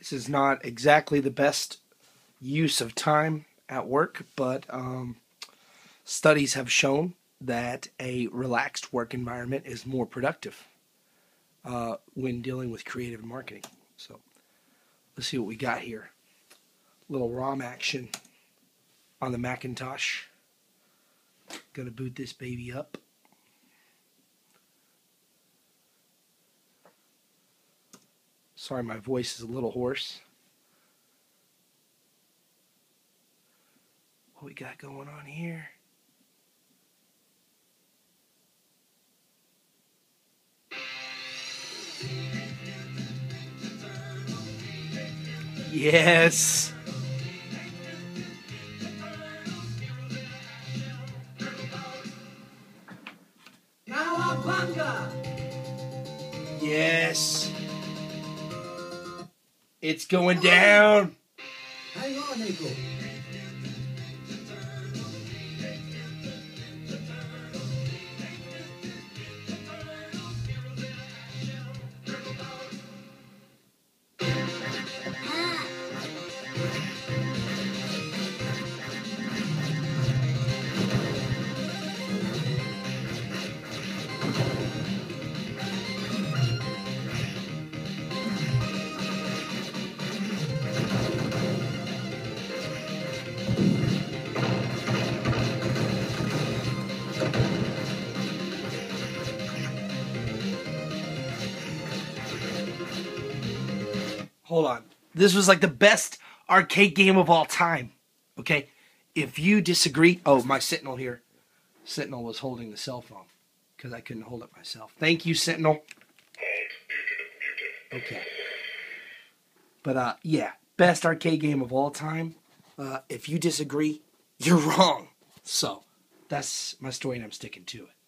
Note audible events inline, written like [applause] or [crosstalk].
This is not exactly the best use of time at work, but um, studies have shown that a relaxed work environment is more productive uh, when dealing with creative marketing. So let's see what we got here. Little ROM action on the Macintosh. Gonna boot this baby up. Sorry, my voice is a little hoarse. What we got going on here? Yes. Yes. It's going down. Hang on, Nico. Hold on. This was like the best arcade game of all time. Okay? If you disagree, oh, my Sentinel here. Sentinel was holding the cell phone because I couldn't hold it myself. Thank you, Sentinel. Okay. But uh, yeah, best arcade game of all time. Uh, if you disagree, you're [laughs] wrong. So that's my story, and I'm sticking to it.